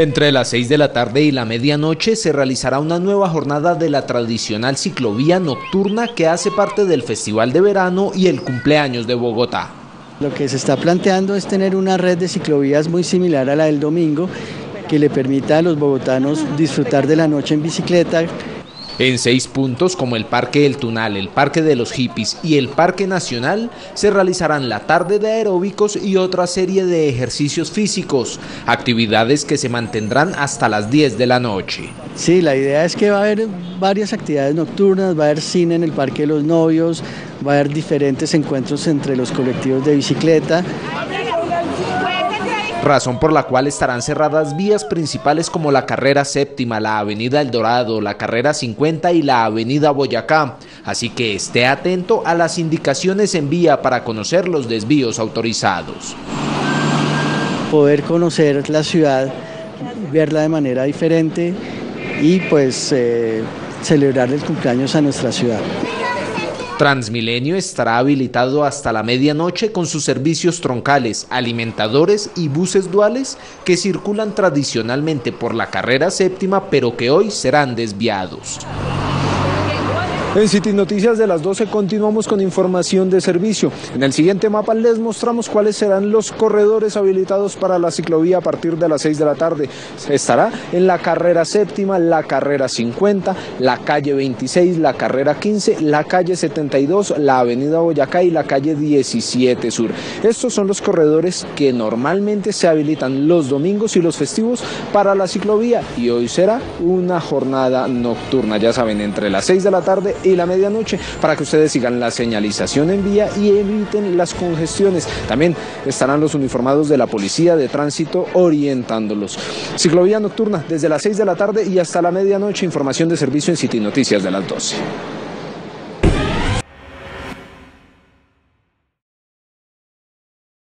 Entre las 6 de la tarde y la medianoche se realizará una nueva jornada de la tradicional ciclovía nocturna que hace parte del Festival de Verano y el cumpleaños de Bogotá. Lo que se está planteando es tener una red de ciclovías muy similar a la del domingo que le permita a los bogotanos disfrutar de la noche en bicicleta, en seis puntos como el Parque del Tunal, el Parque de los Hippies y el Parque Nacional se realizarán la tarde de aeróbicos y otra serie de ejercicios físicos, actividades que se mantendrán hasta las 10 de la noche. Sí, la idea es que va a haber varias actividades nocturnas, va a haber cine en el Parque de los Novios, va a haber diferentes encuentros entre los colectivos de bicicleta razón por la cual estarán cerradas vías principales como la carrera séptima, la avenida El Dorado, la carrera 50 y la avenida Boyacá, así que esté atento a las indicaciones en vía para conocer los desvíos autorizados. Poder conocer la ciudad, verla de manera diferente y pues eh, celebrar el cumpleaños a nuestra ciudad. Transmilenio estará habilitado hasta la medianoche con sus servicios troncales, alimentadores y buses duales que circulan tradicionalmente por la carrera séptima pero que hoy serán desviados. En City Noticias de las 12 continuamos con información de servicio. En el siguiente mapa les mostramos cuáles serán los corredores habilitados para la ciclovía a partir de las 6 de la tarde. Estará en la carrera séptima, la carrera 50, la calle 26, la carrera 15, la calle 72, la avenida Boyacá y la calle 17 Sur. Estos son los corredores que normalmente se habilitan los domingos y los festivos para la ciclovía y hoy será una jornada nocturna, ya saben, entre las 6 de la tarde y la medianoche para que ustedes sigan la señalización en vía y eviten las congestiones. También estarán los uniformados de la Policía de Tránsito orientándolos. Ciclovía nocturna desde las 6 de la tarde y hasta la medianoche. Información de servicio en City Noticias de las 12.